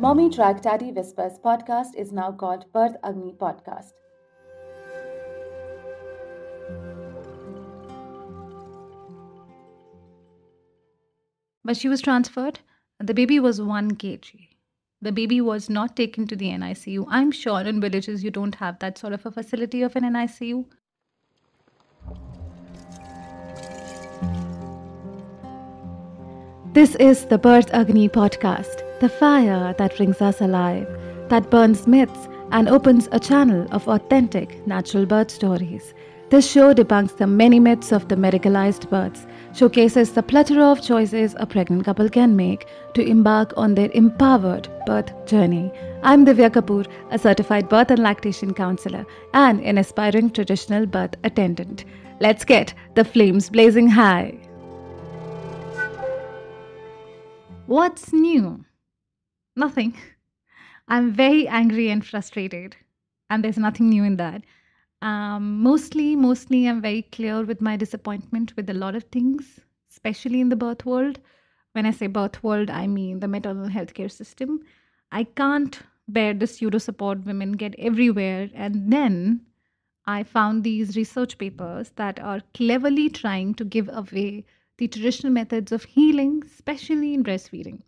Mommy Track Daddy Whispers podcast is now called Birth Agni Podcast. But she was transferred. The baby was 1 kg. The baby was not taken to the NICU. I'm sure in villages you don't have that sort of a facility of an NICU. This is the Birth Agni podcast, the fire that brings us alive, that burns myths and opens a channel of authentic natural birth stories. This show debunks the many myths of the medicalized births, showcases the plethora of choices a pregnant couple can make to embark on their empowered birth journey. I'm Divya Kapoor, a certified birth and lactation counselor and an aspiring traditional birth attendant. Let's get the flames blazing high. What's new? Nothing. I'm very angry and frustrated, and there's nothing new in that. Um, mostly, mostly, I'm very clear with my disappointment with a lot of things, especially in the birth world. When I say birth world, I mean the maternal healthcare system. I can't bear the pseudo support women get everywhere. And then I found these research papers that are cleverly trying to give away the traditional methods of healing, especially in breastfeeding.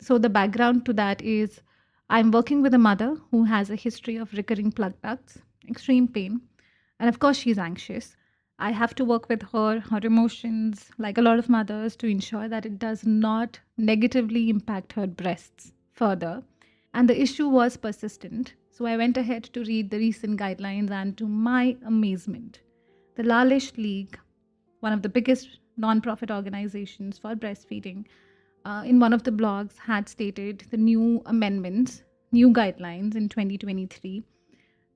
So, the background to that is I'm working with a mother who has a history of recurring plug ducts, extreme pain, and of course, she's anxious. I have to work with her, her emotions, like a lot of mothers, to ensure that it does not negatively impact her breasts further. And the issue was persistent. So I went ahead to read the recent guidelines, and to my amazement, the Lalish League, one of the biggest non-profit organizations for breastfeeding, uh, in one of the blogs had stated the new amendments, new guidelines in 2023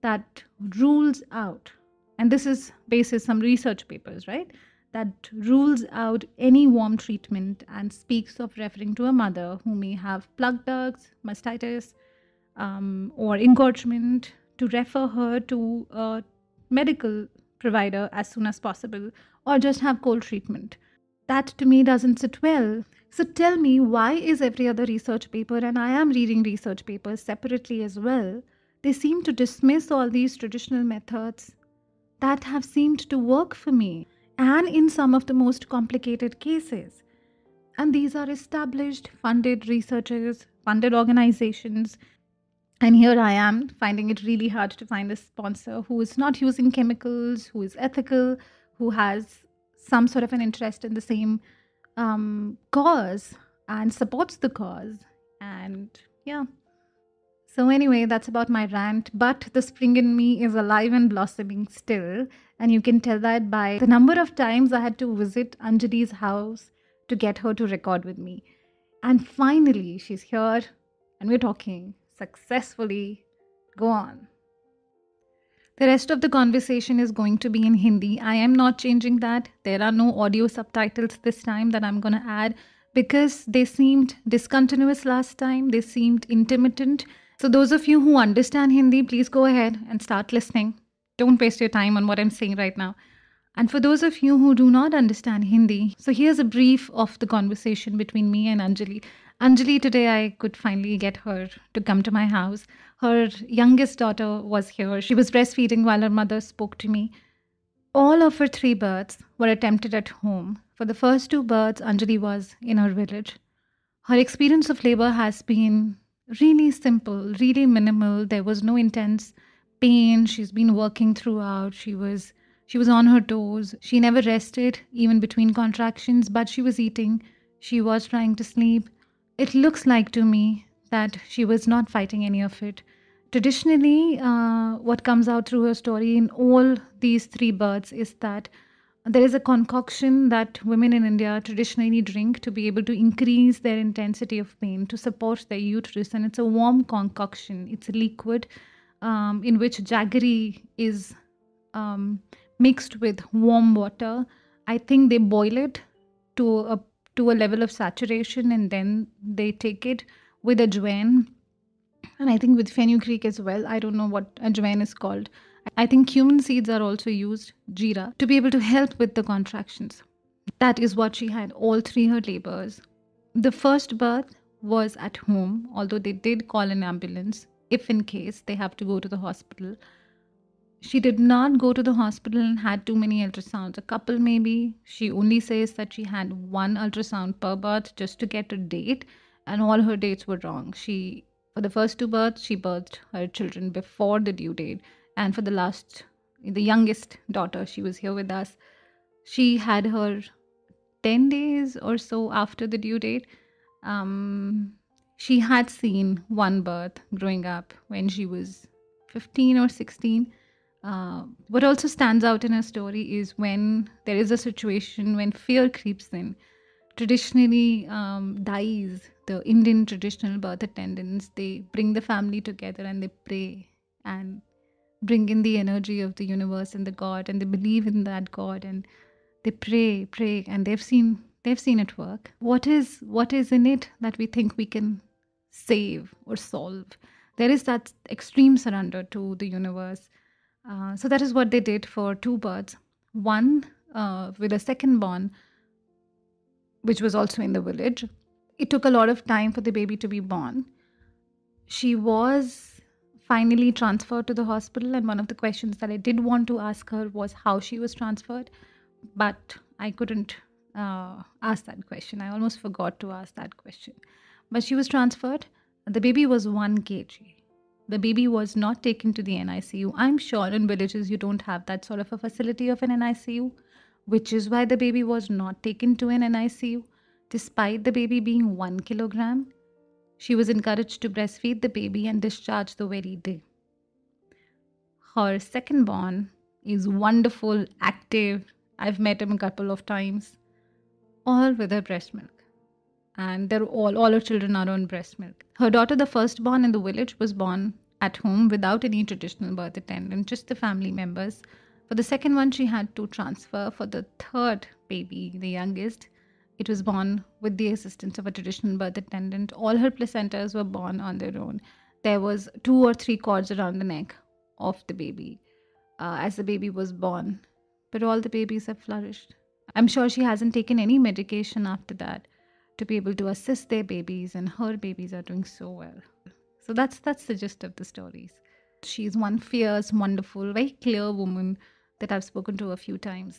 that rules out, and this is basis some research papers, right? That rules out any warm treatment and speaks of referring to a mother who may have plug ducts, mastitis, um, or engorgement to refer her to a medical provider as soon as possible or just have cold treatment. That to me doesn't sit well. So tell me, why is every other research paper, and I am reading research papers separately as well, they seem to dismiss all these traditional methods that have seemed to work for me and in some of the most complicated cases. And these are established, funded researchers, funded organizations. And here I am finding it really hard to find a sponsor who is not using chemicals, who is ethical, who has some sort of an interest in the same um, cause and supports the cause. And yeah. So, anyway, that's about my rant. But the spring in me is alive and blossoming still. And you can tell that by the number of times I had to visit Anjali's house to get her to record with me. And finally, she's here and we're talking successfully. Go on. The rest of the conversation is going to be in Hindi. I am not changing that. There are no audio subtitles this time that I'm going to add because they seemed discontinuous last time. They seemed intermittent. So, those of you who understand Hindi, please go ahead and start listening. Don't waste your time on what I'm saying right now. And for those of you who do not understand Hindi, so here's a brief of the conversation between me and Anjali. Anjali, today I could finally get her to come to my house. Her youngest daughter was here. She was breastfeeding while her mother spoke to me. All of her three births were attempted at home. For the first two births, Anjali was in her village. Her experience of labor has been really simple, really minimal. There was no intense pain. She's been working throughout. She was she was on her toes. She never rested even between contractions, but she was eating. She was trying to sleep. It looks like to me that she was not fighting any of it. Traditionally, uh, what comes out through her story in all these three births is that there is a concoction that women in India traditionally drink to be able to increase their intensity of pain to support their uterus, and it's a warm concoction. It's a liquid um, in which jaggery is um, mixed with warm water. I think they boil it to a to a level of saturation, and then they take it with ajwain, and I think with fenugreek as well. I don't know what ajwain is called I think cumin seeds are also used, jeera, to be able to help with the contractions. That is what she had all three her labors. The first birth was at home, although they did call an ambulance if in case they have to go to the hospital. She did not go to the hospital and had too many ultrasounds, a couple maybe. She only says that she had one ultrasound per birth just to get a date, and all her dates were wrong. She, for the first two births, she birthed her children before the due date, and for the last, the youngest daughter, she was here with us. She had her 10 days or so after the due date. Um, she had seen one birth growing up when she was 15 or 16. Uh, what also stands out in her story is when there is a situation when fear creeps in. Traditionally, um, dais, the Indian traditional birth attendants, they bring the family together and they pray and bring in the energy of the universe and the God, and they believe in that God and they pray, pray, and they've seen they've seen it work. What is what is in it that we think we can save or solve? There is that extreme surrender to the universe. Uh, so that is what they did for two birds. One uh, with a second born, which was also in the village. It took a lot of time for the baby to be born. She was finally transferred to the hospital, and one of the questions that I did want to ask her was how she was transferred, but I couldn't uh, ask that question. I almost forgot to ask that question. But she was transferred. The baby was 1 kg. The baby was not taken to the NICU. I'm sure in villages you don't have that sort of a facility of an NICU, which is why the baby was not taken to an NICU. Despite the baby being 1 kilogram, she was encouraged to breastfeed the baby and discharge the very day. Her second born is wonderful, active. I've met him a couple of times, all with her breast milk. And they're all, all her children are on breast milk. Her daughter, the firstborn in the village, was born at home without any traditional birth attendant, just the family members. For the second one, she had to transfer. For the third baby, the youngest, it was born with the assistance of a traditional birth attendant. All her placentas were born on their own. There was two or three cords around the neck of the baby uh, as the baby was born, but all the babies have flourished. I'm sure she hasn't taken any medication after that to be able to assist their babies, and her babies are doing so well. So that's that's the gist of the stories. She's one fierce, wonderful, very clear woman that I've spoken to a few times.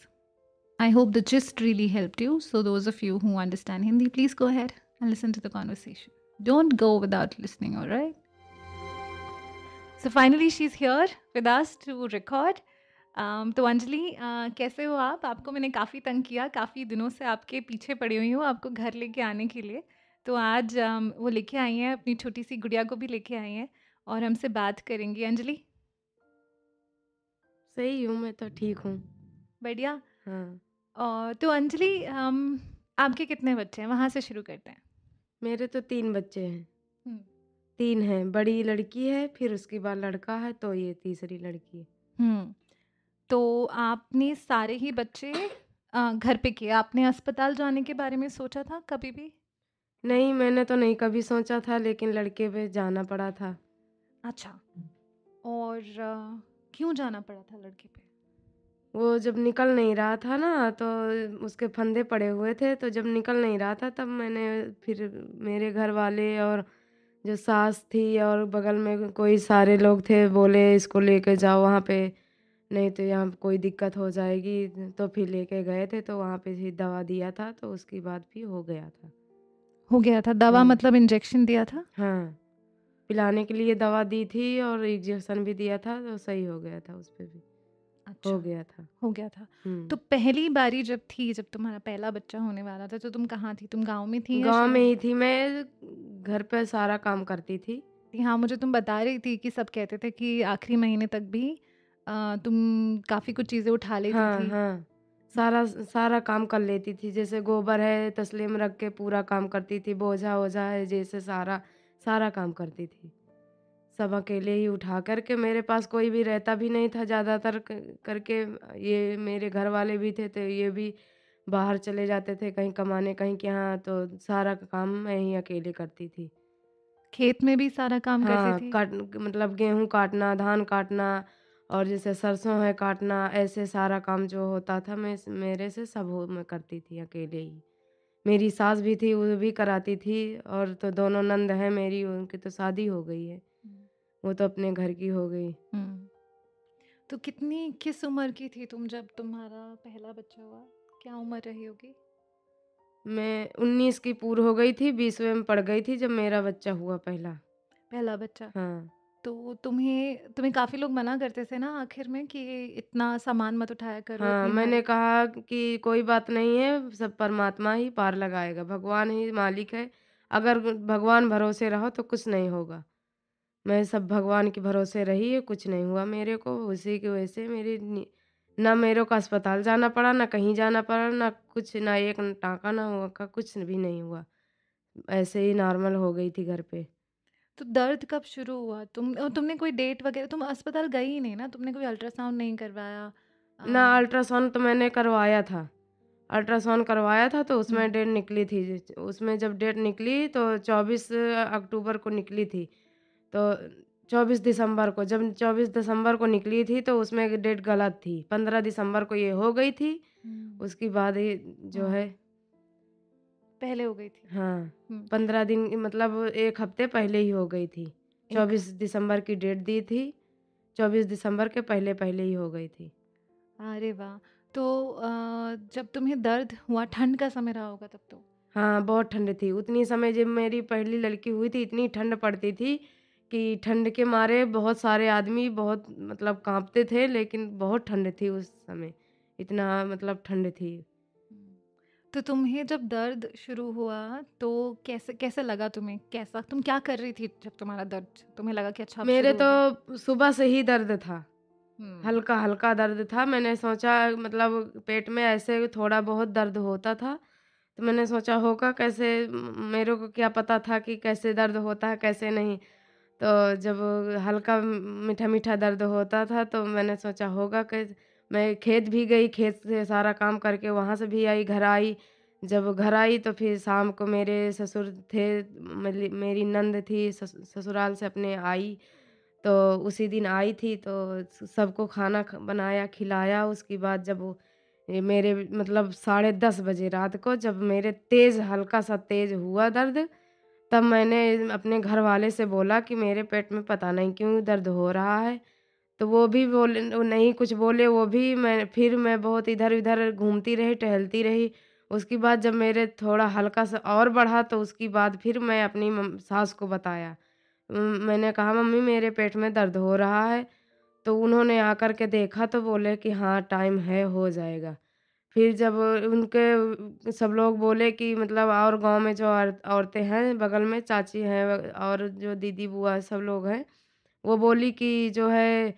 I hope the gist really helped you. So, those of you who understand Hindi, please go ahead and listen to the conversation. Don't go without listening, all right? So, finally, she's here with us to record. Um, तो अंजलि अ, कैसे हो आप? आपको मैंने काफ़ी तंग किया, काफ़ी दिनों से आपके पीछे पड़ी हुई हूँ आपको घर लेके आने के लिए। तो आज अम, वो लेके आई हैं, अपनी छोटी-सी गुड़िया को भी लेके आई हैं और हमसे बात करेंगी। अंजलि? सही हूँ, मैं तो ठीक हूँ। बढ़िया? हाँ। अ, तो अंजलि अम, आपके कितने बच्चे हैं? वहाँ से शुरू करते हैं। मेरे तो तीन बच्चे हैं। हुँ। 3 हैं, बड़ी लड़की है, फिर उसके बाद लड़का है, तो ये तीसरी लड़की है। हुँ। तो आपने सारे ही बच्चे अ, घर पे किए, आपने अस्पताल जाने के बारे में सोचा था कभी भी? नहीं, मैंने तो नहीं कभी सोचा था, लेकिन लड़के पे जाना पड़ा था। अच्छा। और अ, क्यों जाना पड़ा था लड़के पे? वो जब निकल नहीं रहा था ना, तो उसके फंदे पड़े हुए थे, तो जब निकल नहीं रहा था, तब मैंने फिर मेरे घर वाले और जो सास थी और बगल में कोई सारे लोग थे, बोले इसको लेके जाओ वहाँ पे, नहीं तो यहाँ कोई दिक्कत हो जाएगी। तो फिर लेके गए थे, तो वहाँ पे ही दवा दिया था, तो उसके बाद फिर हो गया था। हो गया था, दवा मतलब इंजेक्शन दिया था? हाँ, पिलाने के लिए दवा दी थी और इंजेक्शन भी दिया था, तो सही हो गया था उस पे भी। अच्छा। हो गया था। हो गया था। तो पहली बारी जब थी, जब तुम्हारा पहला बच्चा होने वाला था, तो तुम कहाँ थी? तुम गाँव में थी या गाँव में शहर? ही थी, मैं घर पे सारा काम करती थी। हाँ, मुझे तुम बता रही थी कि सब कहते थे कि आखिरी महीने तक भी अ, तुम काफ़ी कुछ चीज़ें उठा लेती हाँ, थी। हाँ। सारा सारा काम कर लेती थी, जैसे गोबर है, तसले रख के पूरा काम करती थी, बोझा-वोझा है, जैसे सारा सारा काम करती थी। सब अकेले ही उठा कर के मेरे पास कोई भी रहता भी नहीं था ज़्यादातर करके ये मेरे घर वाले भी थे, तो ये भी बाहर चले जाते थे कहीं कमाने, कहीं के यहाँ, तो सारा काम मैं ही अकेले करती थी। खेत में भी सारा काम हाँ, करती थी? काट मतलब गेहूँ काटना, धान काटना और जैसे सरसों है काटना, ऐसे सारा काम जो होता था मैं मेरे से सब हो मैं करती थी अकेले ही। मेरी सास भी थी वो भी कराती थी और तो दोनों नंद हैं मेरी उनकी तो शादी हो गई है वो तो अपने घर की हो गई तो कितनी किस उम्र की थी तुम जब तुम्हारा पहला बच्चा हुआ? क्या उम्र रही होगी? मैं 19 की पूर हो गई थी 20वें में पड़ गई थी जब मेरा बच्चा हुआ पहला पहला बच्चा। हाँ तो तुम्हें तुम्हें काफ़ी लोग मना करते थे ना आखिर में कि इतना सामान मत उठाया करो, हाँ इतनी मैंने भारी कहा कि कोई बात नहीं है सब परमात्मा ही पार लगाएगा भगवान ही मालिक है। अगर भगवान भरोसे रहो तो कुछ नहीं होगा। मैं सब भगवान के भरोसे रही है कुछ नहीं हुआ मेरे को उसी की वजह से मेरी नि- ना मेरे को अस्पताल जाना पड़ा ना कहीं जाना पड़ा ना कुछ ना एक टाँका ना हुआ का कुछ भी नहीं हुआ। ऐसे ही नॉर्मल हो गई थी घर पे। तो दर्द कब शुरू हुआ? तुम और तुमने कोई डेट वगैरह तुम अस्पताल गई ही नहीं ना? तुमने कोई अल्ट्रासाउंड नहीं करवाया? ना अल्ट्रासाउंड तो मैंने करवाया था अल्ट्रासाउंड करवाया था तो उसमें डेट निकली थी उसमें जब डेट निकली तो 24 अक्टूबर को निकली थी तो 24 दिसंबर को जब 24 दिसंबर को निकली थी तो उसमें डेट गलत थी 15 दिसंबर को ये हो गई थी हुँ। उसके बाद ये जो हुँ। पहले हो गई थी। हाँ पंद्रह दिन मतलब एक हफ़्ते पहले ही हो गई थी चौबीस 24 दिसंबर की डेट दी थी 24 दिसंबर के पहले पहले ही हो गई थी अरे वाह! तो जब तुम्हें दर्द हुआ ठंड का समय रहा होगा तब तो? हाँ बहुत ठंड थी उतनी समय जब मेरी पहली लड़की हुई थी इतनी ठंड पड़ती थी कि ठंड के मारे बहुत सारे आदमी बहुत मतलब कांपते थे लेकिन बहुत ठंड थी उस समय इतना मतलब ठंड थी। तो तुम्हें जब दर्द शुरू हुआ तो कैसे कैसे लगा तुम्हें? कैसा? तुम क्या कर रही थी जब तुम्हारा दर्द तुम्हें लगा कि अच्छा अब मेरे शुरू हो तो सुबह से ही दर्द था। हुँ। हल्का हल्का दर्द था। मैंने सोचा मतलब पेट में ऐसे थोड़ा बहुत दर्द होता था तो मैंने सोचा होगा कैसे? म- मेरे को क्या पता था कि कैसे दर्द होता है कैसे नहीं? तो जब हल्का मीठा मीठा दर्द होता था तो मैंने सोचा होगा कि मैं खेत भी गई, खेत से सारा काम करके वहाँ से भी आई, घर आई। जब घर आई तो फिर शाम को मेरे ससुर थे मेरी नंद थी, सस- ससुराल से अपने आई। तो उसी दिन आई थी तो सबको खाना बनाया, खिलाया। उसके बाद जब मेरे मतलब साढ़े दस बजे रात को जब मेरे तेज़, हल्का सा तेज़ हुआ दर्द, तब मैंने अपने घर वाले से बोला कि मेरे पेट में पता नहीं क्यों दर्द हो रहा है। तो वो भी बोले, वो नहीं कुछ बोले, वो भी मैं, फिर मैं बहुत इधर उधर घूमती रही, टहलती रही। उसके बाद जब मेरे थोड़ा हल्का सा और बढ़ा तो उसके बाद फिर मैं अपनी सास को बताया। मैंने कहा, मम्मी, मेरे पेट में दर्द हो रहा है। तो उन्होंने आकर के देखा तो बोले कि हाँ टाइम है, हो जाएगा। फिर जब उनके, सब लोग बोले कि मतलब और गाँव में जो औरतें हैं, बगल में, चाची हैं, और जो दीदी बुआ सब लोग हैं, वो बोली कि, जो है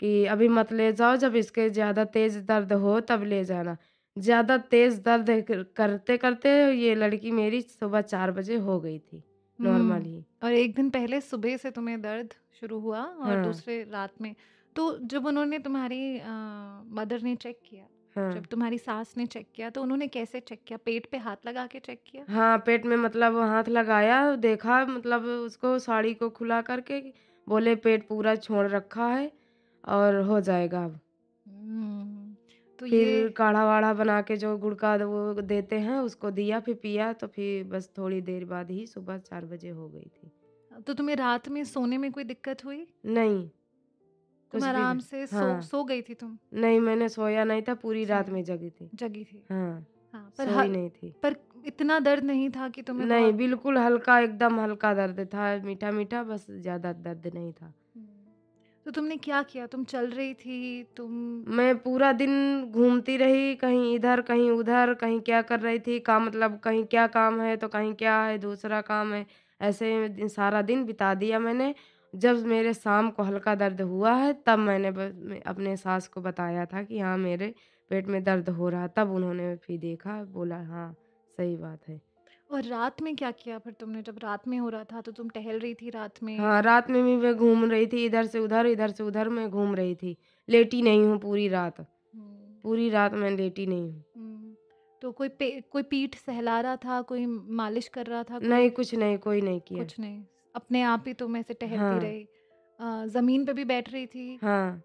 कि अभी मत ले जाओ जब इसके ज़्यादा तेज़ दर्द हो तब ले जाना ज़्यादा तेज़ दर्द कर- करते करते ये लड़की मेरी सुबह चार बजे हो गई थी नॉर्मल हुँ। ही और एक दिन पहले सुबह से तुम्हें दर्द शुरू हुआ और हाँ दूसरे रात में। तो जब उन्होंने तुम्हारी मदर ने चेक किया, हाँ जब तुम्हारी सास ने चेक किया तो उन्होंने कैसे चेक किया? पेट पे हाथ लगा के चेक किया? हाँ पेट में मतलब हाथ लगाया देखा मतलब उसको साड़ी को खुला करके बोले पेट पूरा छोड़ रखा है और हो जाएगा अब हुँ। तो फिर ये काढ़ा वाढ़ा बना के जो गुड़ का वो देते हैं उसको दिया फिर पिया तो फिर बस थोड़ी देर बाद ही सुबह चार बजे हो गई थी तो तुम्हें रात में सोने में कोई दिक्कत हुई? नहीं तुम कुछ भी आराम नहीं से सो हाँ सो गई थी तुम? नहीं मैंने सोया नहीं था पूरी रात में जगी थी जगी थी। हाँ हाँ, पर सोई ह नहीं थी पर इतना दर्द नहीं था कि तुम्हें नहीं बहुत बिल्कुल हल्का एकदम हल्का दर्द था मीठा मीठा बस ज़्यादा दर्द नहीं था हुँ। तो तुमने क्या किया? तुम चल रही थी, तुम मैं पूरा दिन घूमती रही कहीं इधर कहीं उधर कहीं क्या कर रही थी काम मतलब कहीं क्या काम है तो कहीं क्या है दूसरा काम है ऐसे सारा दिन बिता दिया मैंने। जब मेरे शाम को हल्का दर्द हुआ है तब मैंने अपने सास को बताया था कि हाँ मेरे पेट में दर्द हो रहा तब उन्होंने फिर देखा बोला हाँ सही बात है। और रात में क्या किया फिर तुमने? जब रात में हो रहा था तो तुम टहल रही थी रात में? हाँ रात में भी मैं घूम रही थी इधर से उधर इधर से उधर मैं घूम रही थी लेटी नहीं हूँ पूरी रात हुँ। पूरी रात मैं लेटी नहीं हूँ हुँ। तो कोई पे कोई पीठ सहला रहा था, कोई मालिश कर रहा था, कोई नहीं कुछ नहीं कोई नहीं किया कुछ नहीं, अपने आप ही तुम ऐसे टहलती हाँ रही। अ, ज़मीन पे भी बैठ रही थी? हाँ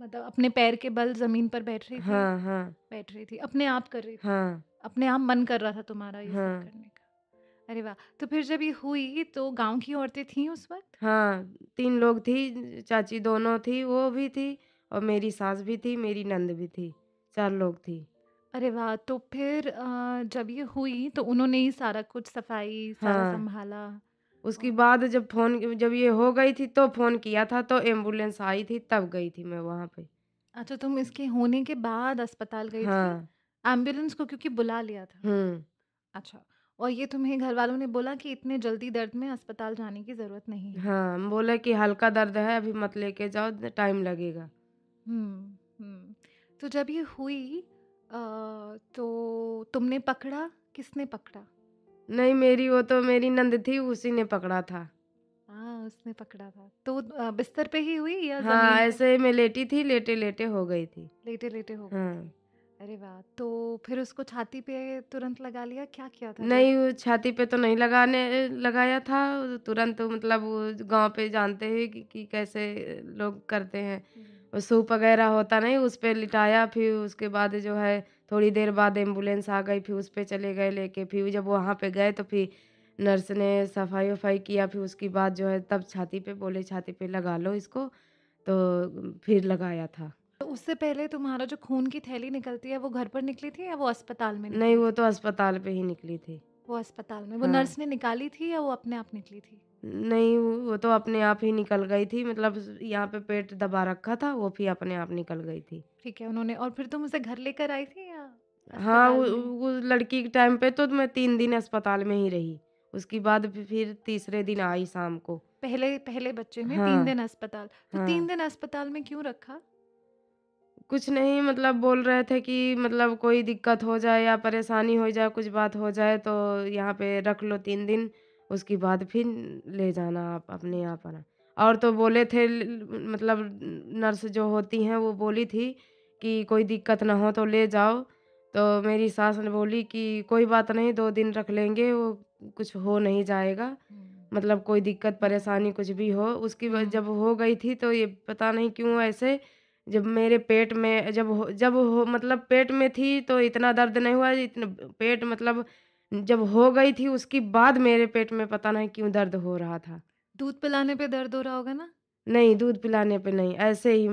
मतलब अपने पैर के बल ज़मीन पर बैठ रही थी? हाँ हाँ बैठ रही थी, अपने आप कर रही थी? हाँ अपने आप मन कर रहा था तुम्हारा ये सब हाँ। करने का। अरे वाह! तो फिर जब ये हुई तो गाँव की औरतें थीं उस वक्त? हाँ तीन लोग थी चाची दोनों थी वो भी थी और मेरी सास भी थी मेरी नंद भी थी चार लोग थी। अरे वाह! तो फिर अ, जब ये हुई तो उन्होंने ही सारा कुछ सफ़ाई सारा हाँ। संभाला? उसके बाद जब फ़ोन जब ये हो गई थी तो फ़ोन किया था तो एंबुलेंस आई थी तब गई थी मैं वहाँ पे। अच्छा तुम इसके होने के बाद अस्पताल गई थी? हाँ। एंबुलेंस को क्योंकि बुला लिया था। हम्म अच्छा और ये तुम्हें घर वालों ने बोला कि इतने जल्दी दर्द में अस्पताल जाने की ज़रूरत नहीं है। हाँ बोले कि हल्का दर्द है अभी मत लेके जाओ टाइम लगेगा। तो जब ये हुई अ, तो तुमने पकड़ा? किसने पकड़ा? नहीं मेरी वो तो मेरी नंद थी उसी ने पकड़ा था। हाँ उसने पकड़ा था। तो अ, बिस्तर पे ही हुई या हाँ ज़मीन पे? ऐसे मैं लेटी थी लेटे लेटे हो गई थी। लेटे लेटे हो गई हाँ। अरे वाह तो फिर उसको छाती पे तुरंत लगा लिया? क्या किया था नहीं वो छाती पे तो नहीं लगाने लगाया था तुरंत मतलब वो गाँव पे जानते हैं कि, कि कैसे लोग करते हैं। हम्म, वो सूप वगैरह होता नहीं उस पे लिटाया फिर उसके बाद जो है थोड़ी देर बाद एंबुलेंस आ गई फिर उस पे चले गए लेके फिर जब वहाँ पे गए तो फिर नर्स ने सफ़ाई वफाई किया फिर उसके बाद जो है तब छाती पे बोले छाती पे लगा लो इसको तो फिर लगाया था। तो उससे पहले तुम्हारा जो खून की थैली निकलती है वो घर पर निकली थी या वो अस्पताल में निकली नहीं वो तो अस्पताल पे ही निकली थी। वो अस्पताल में। वो हाँ। नर्स ने निकाली थी या वो अपने आप निकली थी? नहीं वो तो अपने आप ही निकल गई थी। मतलब यहाँ पे पेट दबा रखा था वो भी अपने आप निकल गई थी। ठीक है उन्होंने और फिर तुम उसे घर लेकर आई थी या हाँ वो, वो लड़की के टाइम पे तो मैं तीन दिन अस्पताल में ही रही। उसके बाद फिर तीसरे दिन आई शाम को। पहले पहले बच्चे में हाँ, तीन दिन अस्पताल। तो हाँ, तीन दिन अस्पताल में क्यों रखा? कुछ नहीं मतलब बोल रहे थे कि मतलब कोई दिक्कत हो जाए या परेशानी हो जाए कुछ बात हो जाए तो यहाँ पे रख लो तीन दिन उसके बाद फिर ले जाना आप अपने यहाँ पर और तो बोले थे मतलब नर्स जो होती हैं वो बोली थी कि कोई दिक्कत ना हो तो ले जाओ। तो मेरी सास ने बोली कि कोई बात नहीं दो दिन रख लेंगे वो कुछ हो नहीं जाएगा। हम्म। मतलब कोई दिक्कत परेशानी कुछ भी हो उसकी हम्म। जब हो गई थी तो ये पता नहीं क्यों ऐसे जब मेरे पेट में जब हो जब हो मतलब पेट में थी तो इतना दर्द नहीं हुआ इतना पेट मतलब जब हो गई थी उसके बाद मेरे पेट में पता नहीं क्यों दर्द हो रहा था। दूध पिलाने पे दर्द हो रहा होगा ना? नहीं दूध पिलाने पे नहीं ऐसे ही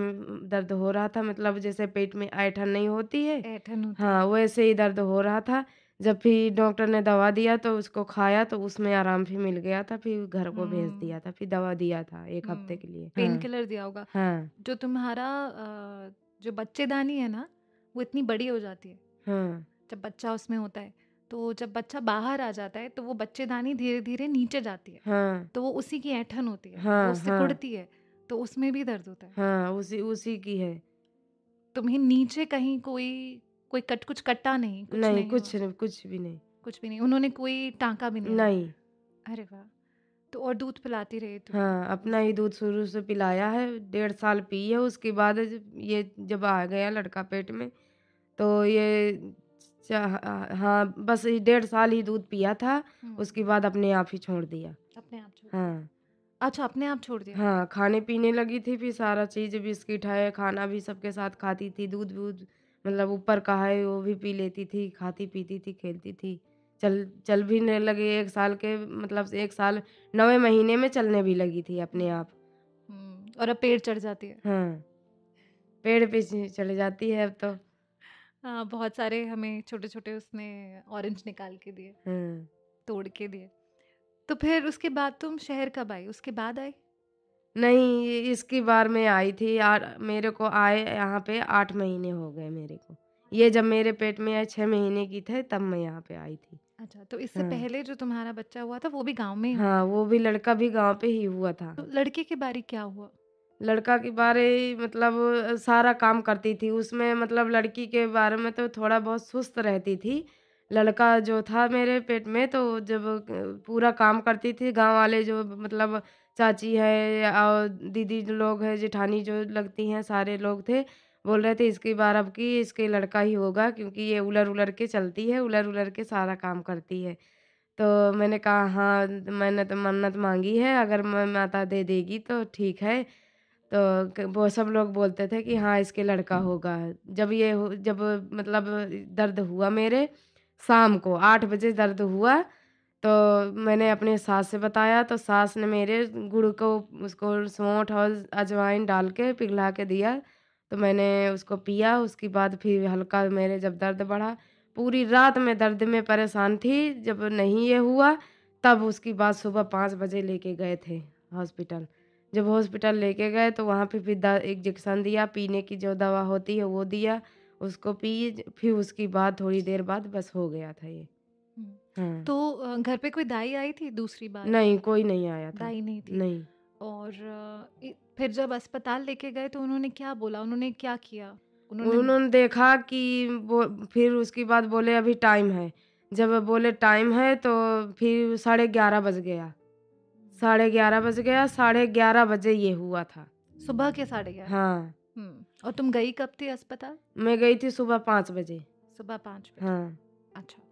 दर्द हो रहा था मतलब जैसे पेट में ऐठन नहीं होती है। ऐठन होती है हाँ। वैसे ही दर्द हो रहा था। जब फिर डॉक्टर ने दवा दिया तो उसको खाया तो उसमें आराम भी मिल गया था फिर घर को भेज हम्म। दिया था फिर दवा दिया था एक हफ़्ते हम्म। के लिए। पेन हाँ। किलर दिया होगा। हाँ। जो तुम्हारा अ, जो बच्चेदानी है ना वो इतनी बड़ी हो जाती है। हाँ। जब बच्चा उसमें होता है तो जब बच्चा बाहर आ जाता है तो वो बच्चेदानी धीरे धीरे नीचे जाती है। हाँ। तो वो उसी की ऐंठन होती है। हाँ उससे हाँ। कुड़ती है तो उसमें भी दर्द होता है। हाँ उसी उसी की है। तुम्हें नीचे कहीं कोई कोई कट कुछ कटा नहीं कुछ नहीं नहीं कुछ नहीं कुछ भी नहीं। कुछ भी नहीं उन्होंने कोई टांका भी नहीं नहीं। अरे वाह तो और दूध पिलाती रही तुम हाँ अपना ही दूध शुरू से पिलाया है डेढ़ साल पी है उसके बाद ये जब आ गया लड़का पेट में तो ये हाँ बस डेढ़ साल ही दूध पिया था हम्म। उसके बाद अपने आप ही छोड़ दिया। अपने आप छोड़ हाँ। अच्छा अपने आप छोड़ दिया? हाँ खाने पीने लगी थी फिर सारा चीज़ बिस्किट है खाना भी सबके साथ खाती थी दूध वूध मतलब ऊपर का है वो भी पी लेती थी खाती पीती थी खेलती थी। चल चल भी नहीं लगे एक साल के मतलब एक साल नवे महीने में चलने भी लगी थी अपने आप। हम्म और अब पेड़ चढ़ जाती है। हाँ पेड़ पे चढ़ जाती है अब तो। हाँ बहुत सारे हमें छोटे छोटे उसने ऑरेंज निकाल के दिए हाँ। तोड़ के दिए। तो फिर उसके बाद तुम शहर कब आई? उसके बाद आई? नहीं ये इसकी बार में आई थी आठ मेरे को आए यहाँ पे आठ महीने हो गए मेरे को। ये जब मेरे पेट में आए छः महीने की थे तब मैं यहाँ पे आई थी। अच्छा तो इससे हाँ। पहले जो तुम्हारा बच्चा हुआ था वो भी गाँव में ही हुआ? हाँ वो भी लड़का भी गाँव पे ही हुआ था। तो लड़के के बारे क्या हुआ? लड़का के बारे मतलब सारा काम करती थी। उसमें मतलब लड़की के बारे में तो थोड़ा बहुत सुस्त रहती थी। लड़का जो था मेरे पेट में तो जब पूरा काम करती थी गाँव वाले जो मतलब चाची है और दीदी लोग हैं, जेठानी जो लगती हैं, सारे लोग थे, बोल रहे थे इसकी बार अब की इसके लड़का ही होगा, क्योंकि ये उलर उलर के चलती है, उलर उलर के सारा काम करती है। तो मैंने कहा हाँ मैंने तो मन्नत मांगी है, अगर मैं माता दे देगी तो ठीक है। तो वो सब लोग बोलते थे कि हाँ इसके लड़का होगा। जब ये हो- जब मतलब दर्द हुआ मेरे, शाम को आठ बजे दर्द हुआ तो मैंने अपने सास से बताया तो सास ने मेरे गुड़ को, उसको सौंठ और अजवाइन डाल के पिघला के दिया। तो मैंने उसको पिया, उसके बाद फिर हल्का मेरे जब दर्द बढ़ा, पूरी रात में दर्द में परेशान थी। जब नहीं ये हुआ, तब उसकी बाद सुबह पाँच बजे लेके गए थे हॉस्पिटल। जब हॉस्पिटल लेके गए तो वहाँ पे फिर इंजेक्शन दिया, पीने की जो दवा होती है, वो दिया, उसको पी, फिर उसकी बाद थोड़ी देर बाद बस हो गया था ये। हाँ तो अ, घर पे कोई दाई आई थी दूसरी बार? नहीं कोई नहीं आया था। दाई नहीं थी। नहीं। और अ, इ- फिर जब अस्पताल लेके गए तो उन्होंने क्या बोला? उन्होंने क्या किया? उन्होंने उन्होंने देखा कि वो फिर उसके बाद बोले अभी टाइम है। जब बोले टाइम है तो फिर साढ़े ग्यारह बज गया। साढ़े ग्यारह बज गया साढ़े ग्यारह बजे ये हुआ था। सुबह के साढ़े ग्यारह? हाँ। हम्म, और तुम गई कब थी अस्पताल? मैं गई थी सुबह पाँच बजे। सुबह पाँच बजे। हाँ। अच्छा।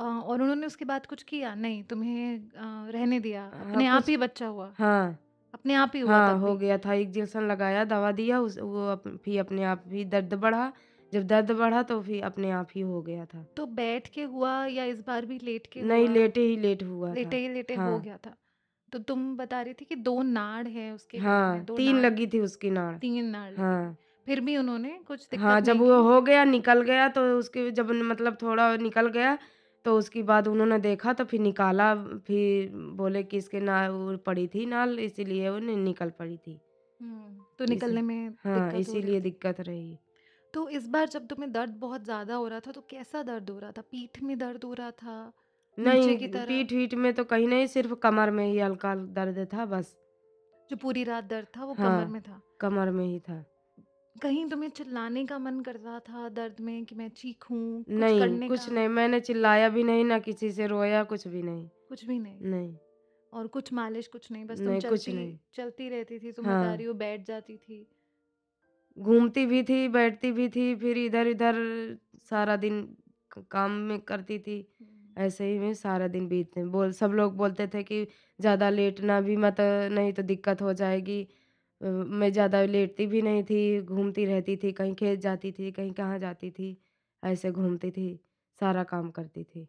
अ, और उन्होंने उसके बाद कुछ किया? नहीं तुम्हें अ, रहने दिया। हाँ, अपने आप कुछ- ही बच्चा हुआ। हाँ। अपने आप ही हुआ हाँ तब हो भी? गया था इंजेक्शन लगाया दवा दिया उस वो अप, फिर अपने आप ही दर्द बढ़ा। जब दर्द बढ़ा तो फिर अपने आप ही हो गया था। तो बैठ के हुआ या इस बार भी लेट के नहीं हुआ? लेटे ही लेट हुआ लेटे था ही लेटे हो हाँ। गया था। तो तुम बता रही थी कि दो नाड़ है उसके हाँ दो तीन नाड़। लगी थी उसकी नाड़। तीन नाड़ लगी हाँ। फिर भी उन्होंने कुछ दिक्कत हाँ जब नहीं वो की? हो गया निकल गया तो उसके जब मतलब थोड़ा निकल गया तो उसके बाद उन्होंने देखा तो फिर निकाला फिर बोले कि इसके नाल वो पड़ी थी नाल इसीलिए वो नि- निकल पड़ी थी। हम्म, तो निकलने में हाँ इसीलिए दिक्कत रही। तो इस बार जब तुम्हें दर्द बहुत ज़्यादा हो रहा था तो कैसा दर्द हो रहा था? पीठ में दर्द हो रहा था? नहीं पीठ वीठ में तो कहीं नहीं सिर्फ़ कमर में ही हल्का दर्द था बस। जो पूरी रात दर्द था वो हाँ। कमर में था? कमर में ही था। कहीं तुम्हें चिल्लाने का मन करता था दर्द में कि मैं चीखूं कुछ नहीं करने कुछ का। नहीं मैंने चिल्लाया भी नहीं ना किसी से रोया कुछ भी नहीं। कुछ भी नहीं। नहीं। और कुछ मालिश कुछ नहीं बस तुम नहीं, कुछ चलती नहीं। चलती रहती थी तुम हाँ। बता रही हो बैठ जाती थी। घूमती भी थी बैठती भी थी फिर इधर इधर सारा दिन काम में करती थी। ऐसे ही में सारा दिन बीतते बोल सब लोग बोलते थे कि ज़्यादा लेटना भी मत नहीं तो दिक्कत हो जाएगी। अ, मैं ज़्यादा लेटती भी नहीं थी घूमती रहती थी कहीं खेत जाती थी कहीं कहाँ जाती थी ऐसे घूमती थी सारा काम करती थी।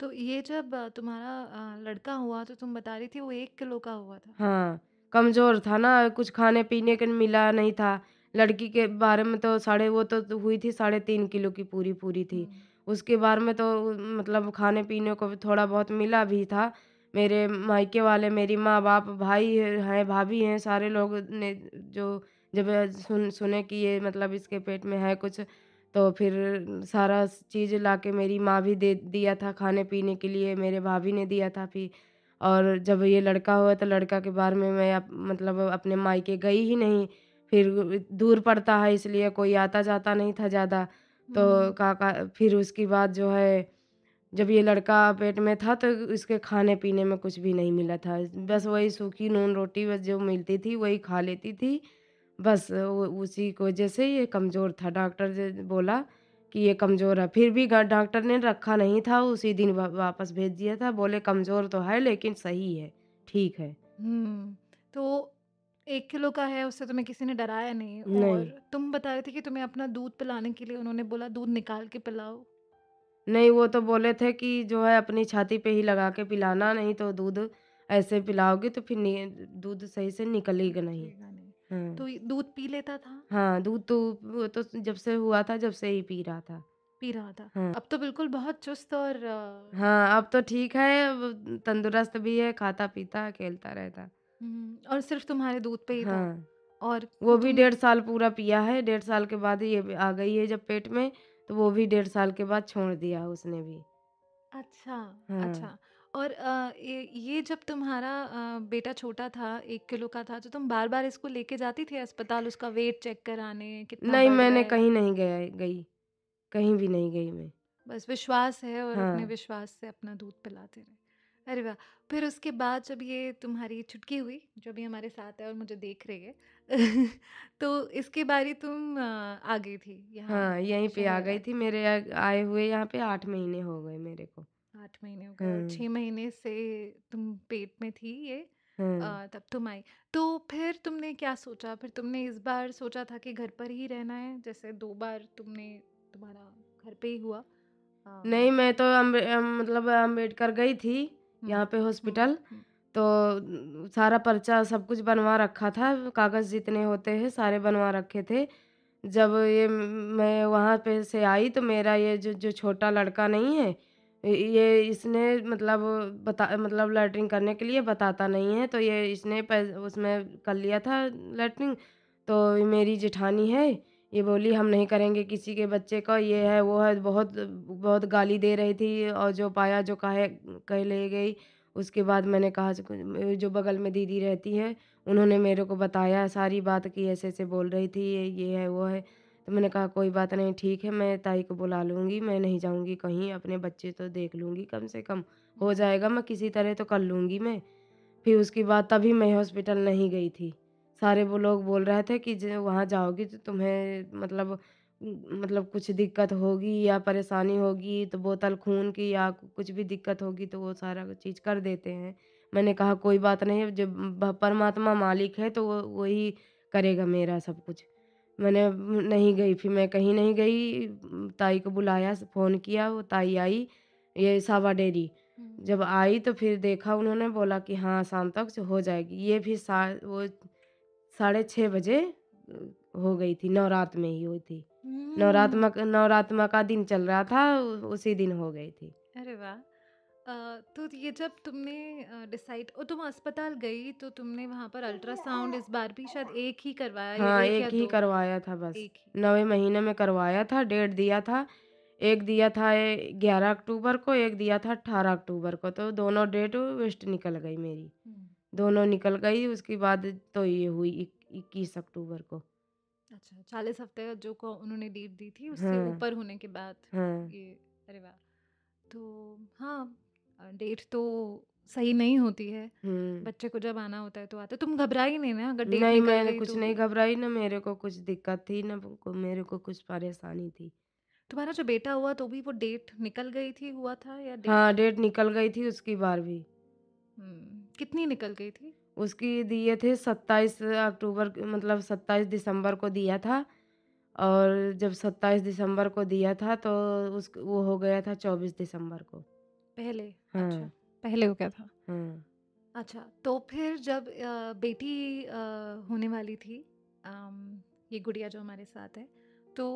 तो ये जब तुम्हारा अ, लड़का हुआ तो तुम बता रही थी वो एक किलो का हुआ था? हाँ कमज़ोर था ना कुछ खाने पीने के मिला नहीं था। लड़की के बारे में तो साढ़े वो तो हुई थी साढ़े तीन किलो की पूरी पूरी थी उसके बारे में तो मतलब खाने पीने को भी थोड़ा बहुत मिला भी था मेरे मायके वाले मेरी माँ बाप भाई हैं भाभी हैं सारे लोग ने जो जब सुन सुने कि ये मतलब इसके पेट में है कुछ तो फिर सारा चीज़ ला के मेरी माँ भी दे दिया था खाने पीने के लिए मेरे भाभी ने दिया था फिर। और जब ये लड़का हुआ तो लड़का के बारे में मैं अप, मतलब अपने मायके गई ही नहीं फिर दूर पड़ता है इसलिए कोई आता जाता नहीं था ज़्यादा। तो हम्म, काका फिर उसके बाद जो है जब ये लड़का पेट में था तो इसके खाने पीने में कुछ भी नहीं मिला था। बस वही सूखी नून रोटी बस जो मिलती थी वही खा लेती थी। बस उसी की वजह से ये कमज़ोर था। डॉक्टर बोला कि ये कमज़ोर है। फिर भी डॉक्टर ने रखा नहीं था उसी दिन वा, वापस भेज दिया था। बोले कमज़ोर तो है लेकिन सही है ठीक है। हम्म, तो एक किलो का है उससे तुम्हें किसी ने डराया नहीं? नहीं। और तुम बता रहे थे कि तुम्हें अपना दूध पिलाने के लिए उन्होंने बोला दूध निकाल के पिलाओ। नहीं वो तो बोले थे कि जो है अपनी छाती पे ही लगा के पिलाना नहीं तो दूध ऐसे पिलाओगे तो फिर नि- दूध सही से निकलेगा नहीं। नहीं। हाँ। तो ये दूध पी लेता था? हाँ दूध तो वो तो जब से हुआ था जब से ही पी रहा था। पी रहा था। हाँ। अब तो बिल्कुल बहुत चुस्त और अ, हाँ अब तो ठीक है अब तंदुरुस्त भी है खाता पीता खेलता रहता। हम्म, और सिर्फ़ तुम्हारे दूध पे ही था? हाँ। और वो भी तुम डेढ़ साल पूरा पिया है डेढ़ साल के बाद ये भी आ गई है जब पेट में तो वो भी डेढ़ साल के बाद छोड़ दिया उसने भी। अच्छा हाँ। अच्छा। और अ, ये ये जब तुम्हारा अ, बेटा छोटा था एक किलो का था तो तुम बार बार इसको लेके जाती थी अस्पताल उसका वेट चेक कराने कितना नहीं बढ़ मैंने है कहीं नहीं गया गई। कहीं भी नहीं गई मैं। बस विश्वास है और अपने हाँ। विश्वास से अपना दूध पिलाते रहे। अरे वाह! फिर उसके बाद जब ये तुम्हारी छुटकी हुई जो भी हमारे साथ है और मुझे देख रही है तो इसके बारे तुम अ, आ गई थी यहाँ हाँ यहीं पे आ शहर गई थी मेरे आ- आए हुए यहाँ पे आठ महीने हो गए मेरे को। आठ महीने हो गए और हाँ छः महीने से तुम पेट में थी ये हाँ अ, तब तुम आई। तो फिर तुमने क्या सोचा? फिर तुमने इस बार सोचा था कि घर पर ही रहना है जैसे दो बार तुमने तुम्हारा घर पे ही हुआ अ, नहीं मैं तो अम्बे अम, मतलब अंबेडकर गई थी यहाँ पे हॉस्पिटल। तो सारा पर्चा सब कुछ बनवा रखा था। कागज़ जितने होते हैं सारे बनवा रखे थे। जब ये मैं वहाँ पे से आई तो मेरा ये जो जो छोटा लड़का नहीं है ये इसने मतलब बता मतलब लैट्रिन करने के लिए बताता नहीं है। तो ये इसने उसमें कर लिया था लैट्रिन तो मेरी जेठानी है। ये बोली, हम नहीं करेंगे किसी के बच्चे का, ये है, वो है, बहुत बहुत गाली दे रही थी और जो पाया, जो काहे, कह ले गई उसके बाद मैंने कहा, जो बगल में दीदी रहती है, उन्होंने मेरे को बताया सारी बात कि ऐसे-ऐसे बोल रही थी, ये ये है, वो है। तो मैंने कहा, कोई बात नहीं, ठीक है, मैं ताई को बुला लूँगी, मैं नहीं जाऊँगी कहीं, अपने बच्चे तो देख लूँगी कम से कम हो जाएगा, मैं किसी तरह तो कर लूँगी मैं। फिर उसके बाद तभी मैं हॉस्पिटल नहीं गई थी। सारे वो लोग बोल रहे थे कि ज वहाँ जाओगी तो तुम्हें मतलब मतलब कुछ दिक्कत होगी या परेशानी होगी तो बोतल खून की या कुछ भी दिक्कत होगी तो वो सारा चीज़ कर देते हैं। मैंने कहा कोई बात नहीं जब ब परमात्मा मालिक है तो वो वही करेगा मेरा सब कुछ। मैंने नहीं गई फिर मैं कहीं नहीं गई ताई को बुलाया फ़ोन किया वो ताई आई ये सावा डेयरी। हुँ, जब आई तो फिर देखा उन्होंने बोला कि हाँ, शाम तक हो जाएगी। ये फिर सा वो साढ़े 6 बजे हो गई थी, नवरात में ही हुई थी। नवरात्मा नवरात्मा का दिन चल रहा था उसी दिन हो गई थी। अरे वाह! तो ये जब तुमने डिसाइड और तुम अस्पताल गई तो तुमने वहाँ पर अल्ट्रासाउंड इस बार भी शायद एक ही करवाया हाँ, 1 या एक ही करवाया था बस। नवे महीने में करवाया था, डेट दिया था। एक दिया था ग्यारह अक्टूबर को, एक दिया था 18 अक्टूबर को, तो दोनों डेट वेस्ट निकल गई मेरी। दोनों निकल गई उसके बाद तो ये हुई इक्कीस अक्टूबर को। अच्छा 40 हफ़्ते जो को उन्होंने डेट दी थी उससे हाँ, ऊपर होने के बाद हाँ। ये अरे वाह! तो हाँ डेट तो सही नहीं होती है। बच्चे को जब आना होता है तो आता। तुम घबराई नहीं ना अगर डेट नहीं, मैंने कुछ तो? नहीं घबराई, ना मेरे को कुछ दिक्कत थी, ना मेरे को कुछ परेशानी थी। तुम्हारा जो बेटा हुआ तो भी वो डेट निकल गई थी हुआ था या डेट हाँ, डेट निकल गई थी उसकी बार भी। हुँ, कितनी निकल गई थी? उसकी दिए थे 27 अक्टूबर मतलब 27 दिसंबर को दिया था और जब 27 दिसंबर को दिया था तो उस वो हो गया था 24 दिसंबर को। पहले? हाँ अच्छा, पहले हो गया था। हाँ। अच्छा, तो फिर जब बेटी होने वाली थी ये गुड़िया जो हमारे साथ है, तो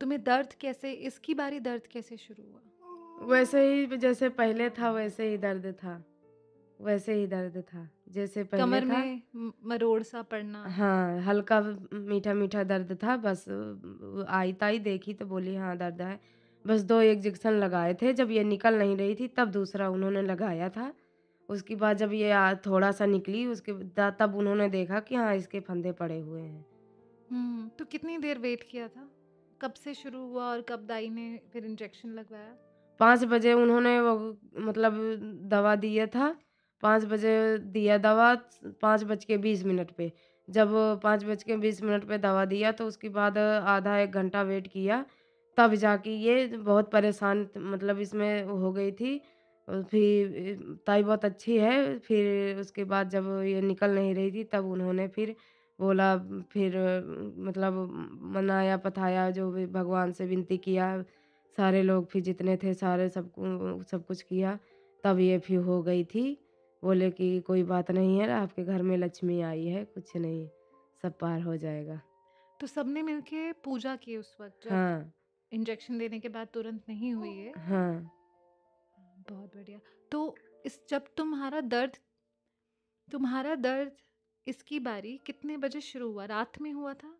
तुम्हें दर्द कैसे इसकी बारी दर्द कैसे शुरू हुआ? वैसे ही जैसे पहले था वैसे ही दर्द था। वैसे ही दर्द था, जैसे पहले कमर था। में मरोड़ सा पड़ना? हाँ, हल्का मीठा-मीठा दर्द था बस आई-ताई देखी तो बोली हाँ, दर्द है। बस 2 इंजेक्शन लगाए थे, जब ये निकल नहीं रही थी तब दूसरा उन्होंने लगाया था। उसके बाद जब ये थोड़ा-सा निकली उसके द तब उन्होंने देखा कि हाँ, इसके फंदे पड़े हुए हैं। तो कितनी देर वेट किया था? कब से शुरू हुआ और कब दाई ने फिर इंजेक्शन लगवाया? 5 बजे उन्होंने वो मतलब दवा दिया था, पाँच बजे दिया दवा पाँच बज के 20 मिनट पे। जब पाँच बज के 20 मिनट पे दवा दिया तो उसके बाद आधा एक घंटा वेट किया, तब जाके ये बहुत परेशान मतलब इसमें हो गई थी। फिर ताई बहुत अच्छी है, फिर उसके बाद जब ये निकल नहीं रही थी तब उन्होंने फिर बोला फिर मतलब मनाया-पताया जो भी भगवान से विनती किया, सारे लोग फिर जितने थे सारे सब सब कुछ किया, तब ये फिर हो गई थी। बोले कि कोई बात नहीं है, आपके घर में लक्ष्मी आई है, कुछ नहीं, सब पार हो जाएगा। तो सबने मिलके पूजा की उस वक़्त हाँ, इंजेक्शन देने के बाद तुरंत नहीं हुई है? हाँ। बहुत बढ़िया। तो इस जब तुम्हारा दर्द तुम्हारा दर्द इसकी बारी कितने बजे शुरू हुआ? रात में हुआ था?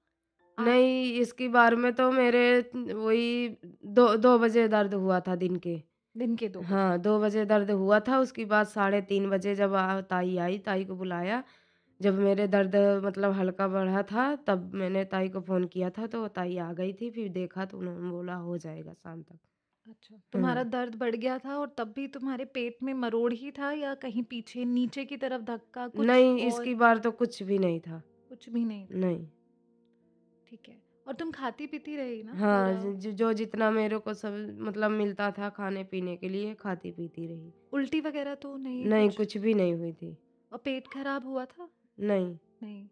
8 नहीं, इसकी बार में तो मेरे वही 2 2 बजे दर्द हुआ था दिन के। दिन के 2 बजे। हाँ, 2 बजे दर्द हुआ था, उसके बाद साढ़े 3 बजे जब अ, ताई आई, ताई को बुलाया। जब मेरे दर्द मतलब हल्का बढ़ा था, तब मैंने ताई को फ़ोन किया था, तो ताई आ गई थी, फिर देखा तो उन्होंने बोला हो जाएगा शाम तक। अच्छा, तुम्हारा हुँ। दर्द बढ़ गया था और तब भी तुम्हारे पेट में मरोड़ ही था या कहीं पीछे नीचे की तरफ़ धक्का कुछ नहीं, और? इसकी बार तो कुछ भी नहीं था। कुछ भी नहीं था। नहीं। ठीक है। और तुम खाती-पीती रही ना हाँ? ज जो जितना मेरे को सब मतलब मिलता था खाने-पीने के लिए, खाती-पीती रही। उल्टी वग़ैरह तो नहीं नहीं, कुछ? कुछ भी नहीं हुई थी। और पेट खराब हुआ था? नहीं। नहीं।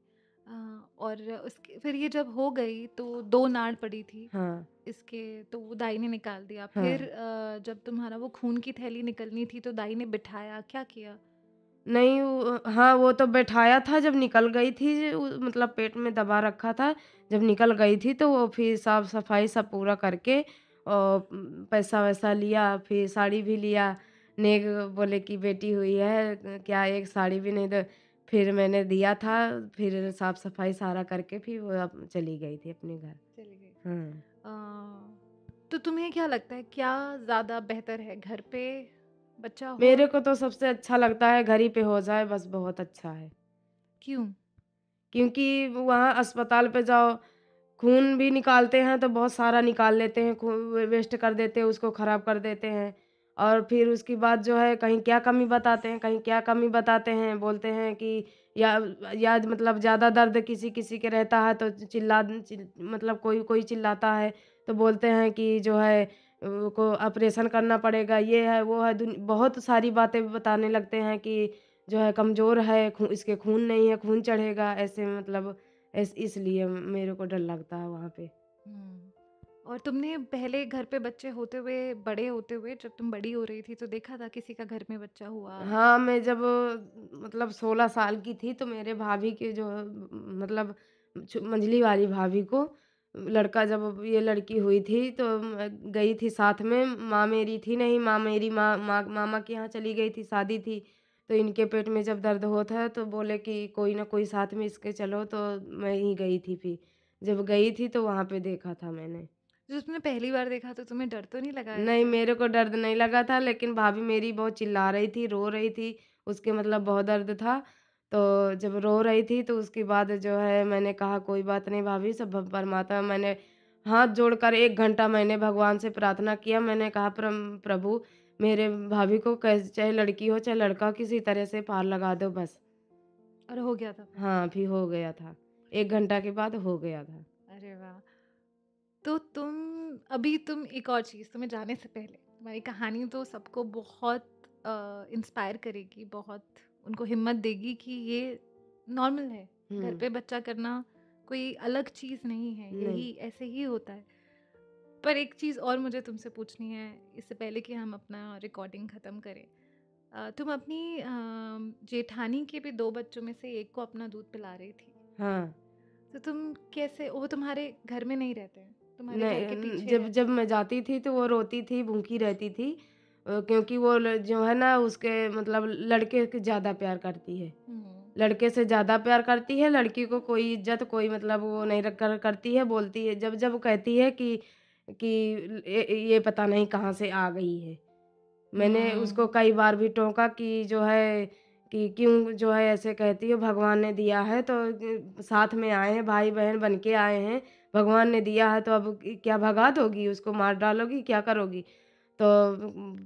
अ, और उसके फिर ये जब हो गई तो दो नाड़ पड़ी थी हाँ। इसके तो वो दाई ने निकाल दिया। हाँ। फिर अ, जब तुम्हारा वो खून की थैली निकलनी थी तो दाई ने बिठाया, क्या किया? नहीं वो हाँ, वो तो बैठाया था जब निकल गई थी उ मतलब पेट में दबा रखा था। जब निकल गई थी तो वो फिर साफ-सफाई सब पूरा करके और पैसा-वैसा लिया, फिर साड़ी भी लिया। नेग बोले कि बेटी हुई है, क्या एक साड़ी भी नहीं द फिर मैंने दिया था, फिर साफ-सफाई सारा करके फिर वो अब चली गई थी अपने घर। चली गई। हाँ। अ, तो तुम्हें क्या लगता है क्या ज़्यादा बेहतर है घर पे बच्चा हो मेरे को तो सबसे अच्छा लगता है घर ही पे हो जाए बस बहुत अच्छा है। क्यों? क्योंकि वहाँ अस्पताल पे जाओ, खून भी निकालते हैं तो बहुत सारा निकाल लेते हैं, खून वे वेस्ट कर देते हैं, उसको ख़राब कर देते हैं। और फिर उसके बाद जो है कहीं क्या कमी बताते हैं, कहीं क्या कमी बताते हैं, बोलते हैं कि या या मतलब ज़्यादा दर्द किसी-किसी के रहता है तो चिल्ला चिल मतलब कोई-कोई चिल्लाता है, तो बोलते हैं कि जो है को ऑपरेशन करना पड़ेगा, ये है, वो है, बहुत सारी बातें बताने लगते हैं कि जो है कमज़ोर है, खू इसके खून नहीं है, खून चढ़ेगा, ऐसे मतलब इस इसलिए मेरे को डर लगता है वहाँ पे। और तुमने पहले घर पे बच्चे होते हुए, बड़े होते हुए जब तुम बड़ी हो रही थी तो देखा था किसी का घर में बच्चा हुआ? हाँ, मैं जब मतलब 16 साल की थी तो मेरे भाभी के जो मतलब मंझली वाली भाभी को लड़का जब ये लड़की हुई थी तो गई थी साथ में, माँ मेरी थी नहीं, माँ मेरी माँ माँ मामा के यहाँ चली गई थी, शादी थी। तो इनके पेट में जब दर्द होता है तो बोले कि कोई ना कोई साथ में इसके चलो तो मैं ही गई थी फिर। जब गई थी तो वहाँ पे देखा था मैंने। जब तुमने पहली बार देखा तो तुम्हें डर तो नहीं लगा नहीं, मेरे को दर्द नहीं लगा था लेकिन भाभी मेरी बहुत चिल्ला रही थी, रो रही थी, उसके मतलब बहुत दर्द था। तो जब रो रही थी तो उसके बाद जो है मैंने कहा कोई बात नहीं भाभी सब भ परमात्मा मैंने हाथ जोड़कर एक घंटा मैंने भगवान से प्रार्थना किया। मैंने कहा प्रम प्रभु मेरे भाभी को कैसे चाहे लड़की हो चाहे लड़का हो किसी तरह से पार लगा दो बस। और हो गया था हाँ, फिर हो गया था। एक घंटा के बाद हो गया था। अरे वाह! तो तुम अभी तुम एक और चीज़ तुम्हें जाने से पहले, तुम्हारी कहानी तो सबको बहुत इंस्पायर करेगी, बहुत उनको हिम्मत देगी कि ये नॉर्मल है। घर हुँ। पे बच्चा करना कोई अलग चीज़ नहीं है, यही ऐसे ही होता है। पर एक चीज़ और मुझे तुमसे पूछनी है, इससे पहले कि हम अपना रिकॉर्डिंग ख़त्म करें। तुम अपनी जेठानी के भी दो बच्चों में से एक को अपना दूध पिला रही थी। हाँ। तो तुम कैसे वो तुम्हारे घर में नहीं रहते हैं, तुम्हारे घर के पीछे जब जब मैं जाती थी तो वो रोती थी, भूखी रहती थी क्योंकि वो जो है ना उसके मतलब लड़के के ज़्यादा प्यार करती है। लड़के से ज़्यादा प्यार करती है, लड़की को कोई इज़्ज़त कोई मतलब वो नहीं रख कर करती है, बोलती है जब जब कहती है कि कि ये पता नहीं कहाँ से आ गई है। मैंने उसको कई बार भी टोका कि जो है कि क्यों जो है ऐसे कहती हो भगवान ने दिया है तो साथ में आए हैं, भाई-बहन बन के आए हैं, भगवान ने दिया है तो अब क्या भगा दोगी उसको, मार डालोगी, क्या करोगी? तो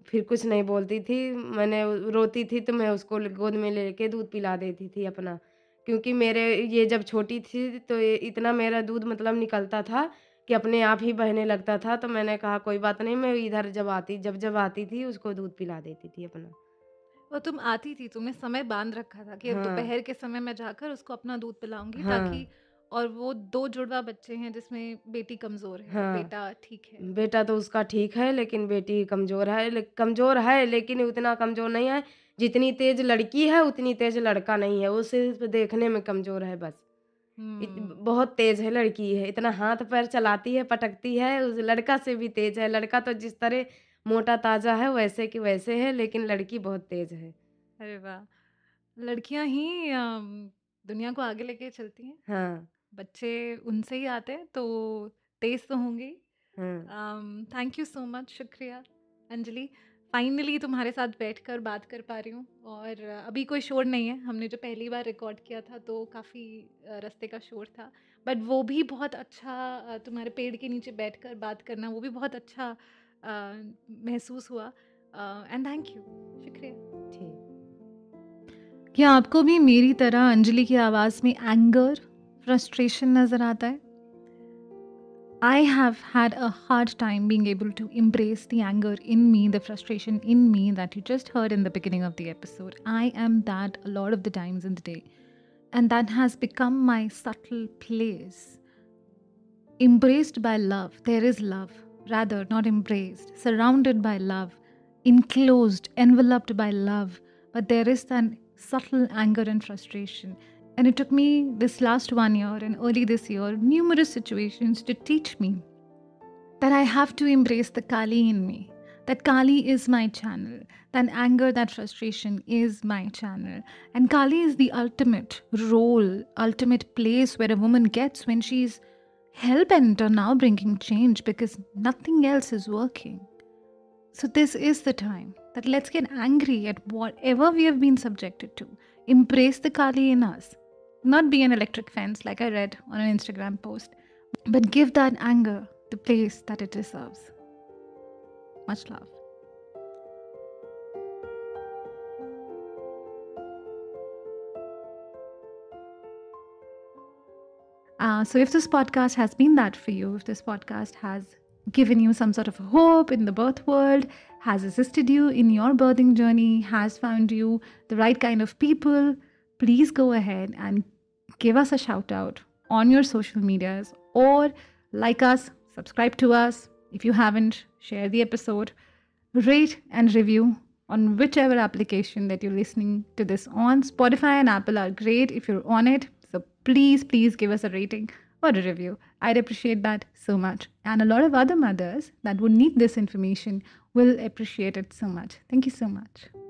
फिर कुछ नहीं बोलती थी, मैंने रोती थी तो मैं उसको गोद में ले लेके दूध पिला देती थी अपना। क्योंकि मेरे ये जब छोटी थी तो ये इतना मेरा दूध मतलब निकलता था कि अपने आप ही बहने लगता था, तो मैंने कहा कोई बात नहीं मैं इधर जब आती जब-जब आती थी उसको दूध पिला देती थी अपना। और तुम आती थी, तुमने समय बाँध रखा था कि अब हाँ। दोपहर के समय मैं जाकर उसको अपना दूध पिलाऊँगी हाँ। ताकि और वो दो जुड़वा बच्चे हैं जिसमें बेटी कमज़ोर है, हाँ। बेटा ठीक है। बेटा तो उसका ठीक है लेकिन बेटी कमज़ोर है ले कमज़ोर है लेकिन उतना कमज़ोर नहीं है, जितनी तेज़ लड़की है उतनी तेज़ लड़का नहीं है, वो सिर्फ़ देखने में कमज़ोर है बस। इत बहुत तेज़ है लड़की है, इतना हाथ-पैर चलाती है, पटकती है, उस लड़का से भी तेज़ है। लड़का तो जिस तरह मोटा-ताज़ा है वैसे की वैसे है, लेकिन लड़की बहुत तेज़ है। अरे वाह! लड़कियाँ ही दुनिया को आगे लेके चलती हैं। हाँ। बच्चे उनसे ही आते हैं तो तेज़ तो होंगे। थैंक यू सो मच, शुक्रिया अंजलि। फाइनली तुम्हारे साथ बैठकर बात कर पा रही हूँ और अभी कोई शोर नहीं है। हमने जो पहली बार रिकॉर्ड किया था तो काफ़ी रास्ते का शोर था। बट वो भी बहुत अच्छा अ, तुम्हारे पेड़ के नीचे बैठकर बात करना वो भी बहुत अच्छा अ, महसूस हुआ। एंड थैंक यू, शुक्रिया। ठीक। क्या आपको भी मेरी तरह अंजलि की आवाज़ में एंगर, फ्रस्ट्रेशन नज़र आता है? I have had a hard time being able to embrace the anger in me, the frustration in me that you just heard in the beginning of the episode. I am that a lot of the times in the day. And that has become my subtle place. Embraced by love, there is love, rather, not embraced, surrounded by love, enclosed, enveloped by love, but there is an subtle anger and frustration. and it took me this last one year and early this year numerous situations to teach me that I have to embrace the Kali in me. That Kali is my channel. That anger, that frustration is my channel. And Kali is the ultimate role, ultimate place where a woman gets when she's hell bent on now bringing change because nothing else is working. So, this is the time that let's get angry at whatever we have been subjected to. Embrace the Kali in us. Not be an electric fence like I read on an Instagram post, but give that anger the place that it deserves. Much love. Uh, so, if this podcast has been that for you, if this podcast has given you some sort of hope in the birth world, has assisted you in your birthing journey, has found you the right kind of people, please go ahead and give us a shout out on your social medias or like us, subscribe to us. If you haven't, share the episode, rate and review on whichever application that you're listening to this on. Spotify and Apple are great if you're on it. So please, please give us a rating or a review. I'd appreciate that so much. And a lot of other mothers that would need this information will appreciate it so much. Thank you so much.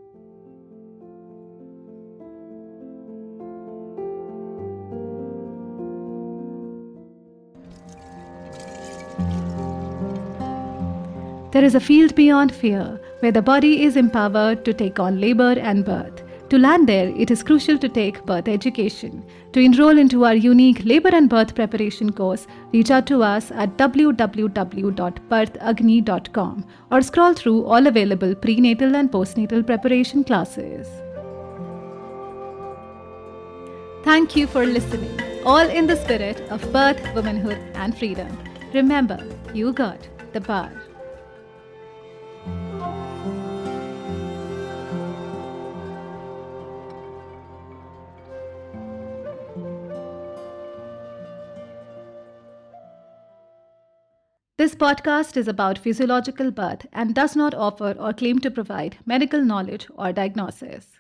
There is a field beyond fear where the body is empowered to take on labor and birth. To land there, it is crucial to take birth education. To enroll into our unique labor and birth preparation course, reach out to us at www.birthagni.com or scroll through all available prenatal and postnatal preparation classes. Thank you for listening, all in the spirit of birth, womanhood, and freedom. Remember, you got the power. This podcast is about physiological birth and does not offer or claim to provide medical knowledge or diagnosis.